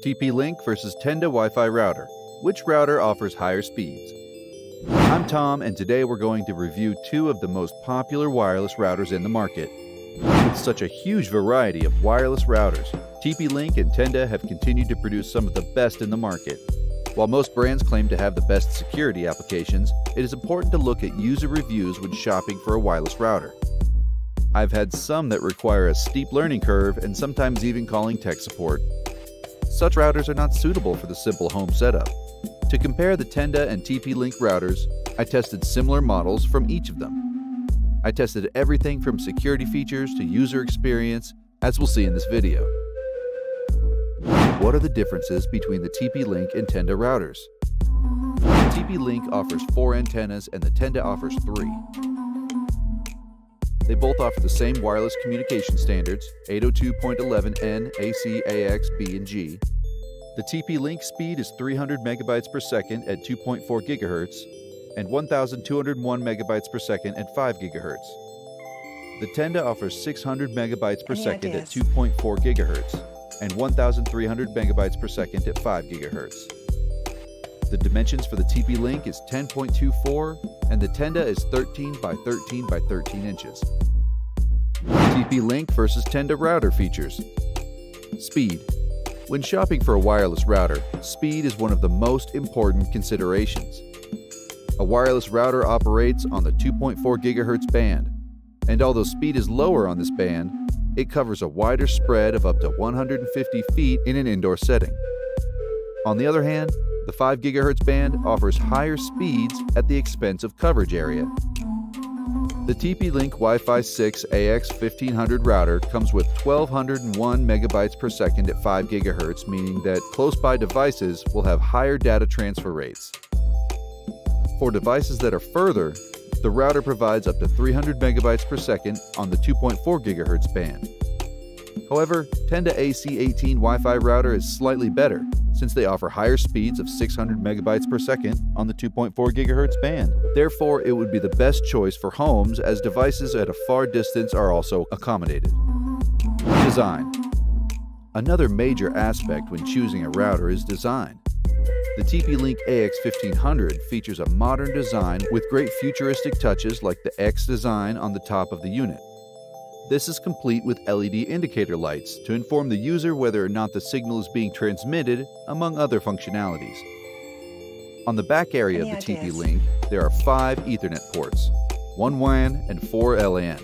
TP-Link versus Tenda Wi-Fi router. Which router offers higher speeds? I'm Tom, and today we're going to review two of the most popular wireless routers in the market. With such a huge variety of wireless routers, TP-Link and Tenda have continued to produce some of the best in the market. While most brands claim to have the best security applications, it is important to look at user reviews when shopping for a wireless router. I've had some that require a steep learning curve and sometimes even calling tech support. Such routers are not suitable for the simple home setup. To compare the Tenda and TP-Link routers, I tested similar models from each of them. I tested everything from security features to user experience, as we'll see in this video. What are the differences between the TP-Link and Tenda routers? TP-Link offers four antennas and the Tenda offers three. They both offer the same wireless communication standards 802.11n AC-AX B and G. The TP-Link speed is 300 megabytes per second at 2.4 gigahertz and 1201 megabytes per second at 5 gigahertz. The Tenda offers 600 megabytes per Any second ideas? at 2.4 gigahertz and 1300 megabytes per second at 5 gigahertz. The dimensions for the TP-Link is 10.24 and the Tenda is 13 by 13 by 13 inches. TP-Link versus Tenda router features. Speed. When shopping for a wireless router, speed is one of the most important considerations. A wireless router operates on the 2.4 GHz band, and although speed is lower on this band, it covers a wider spread of up to 150 feet in an indoor setting. On the other hand, the 5 GHz band offers higher speeds at the expense of coverage area. The TP-Link Wi-Fi 6 AX1500 router comes with 1201 megabytes per second at 5 GHz, meaning that close-by devices will have higher data transfer rates. For devices that are further, the router provides up to 300 megabytes per second on the 2.4 GHz band. However, Tenda AC18 Wi-Fi router is slightly better since they offer higher speeds of 600 megabytes per second on the 2.4 GHz band. Therefore, it would be the best choice for homes as devices at a far distance are also accommodated. Design Another major aspect when choosing a router is design. The TP-Link AX1500 features a modern design with great futuristic touches like the X design on the top of the unit. This is complete with LED indicator lights to inform the user whether or not the signal is being transmitted, among other functionalities. On the back area Any of the ideas? TP-Link, there are five Ethernet ports, one WAN and four LAN.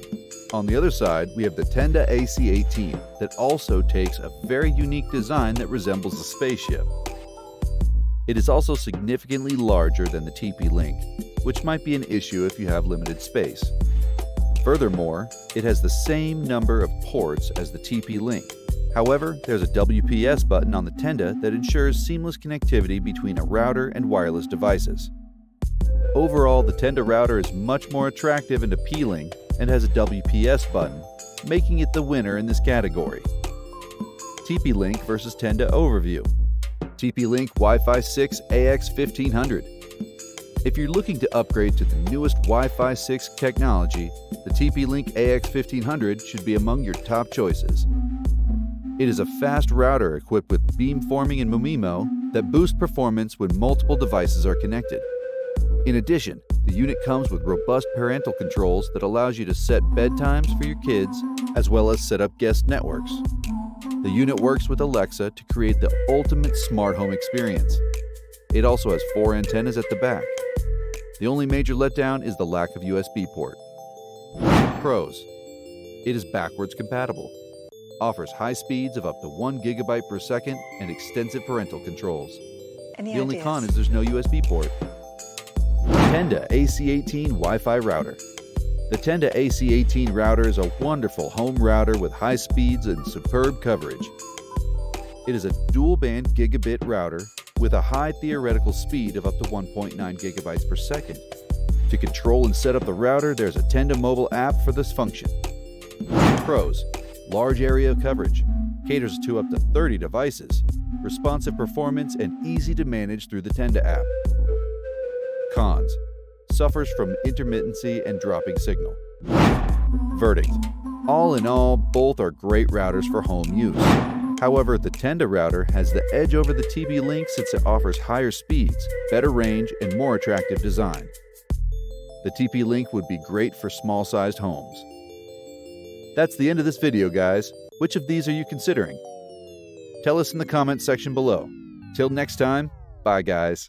On the other side, we have the Tenda AC18 that also takes a very unique design that resembles a spaceship. It is also significantly larger than the TP-Link, which might be an issue if you have limited space. Furthermore, it has the same number of ports as the TP-Link. However, there's a WPS button on the Tenda that ensures seamless connectivity between a router and wireless devices. Overall, the Tenda router is much more attractive and appealing and has a WPS button, making it the winner in this category. TP-Link versus Tenda overview. TP-Link Wi-Fi 6 AX1500. If you're looking to upgrade to the newest Wi-Fi 6 technology, the TP-Link AX1500 should be among your top choices. It is a fast router equipped with beamforming and MIMO that boost performance when multiple devices are connected. In addition, the unit comes with robust parental controls that allows you to set bedtimes for your kids as well as set up guest networks. The unit works with Alexa to create the ultimate smart home experience. It also has four antennas at the back. The only major letdown is the lack of USB port. Pros It is backwards compatible, offers high speeds of up to 1 gigabyte per second, and extensive parental controls. Any The only con is there's no USB port. Tenda AC18 Wi Fi router. The Tenda AC18 router is a wonderful home router with high speeds and superb coverage. It is a dual band gigabit router with a high theoretical speed of up to 1.9 gigabytes per second. To control and set up the router, there's a Tenda mobile app for this function. Pros Large area of coverage, caters to up to 30 devices, responsive performance, and easy to manage through the Tenda app. Cons Suffers from intermittency and dropping signal. Verdict All in all, both are great routers for home use. However, the Tenda router has the edge over the TP Link since it offers higher speeds, better range, and more attractive design. The TP Link would be great for small sized homes. That's the end of this video, guys. Which of these are you considering? Tell us in the comments section below. Till next time, bye, guys.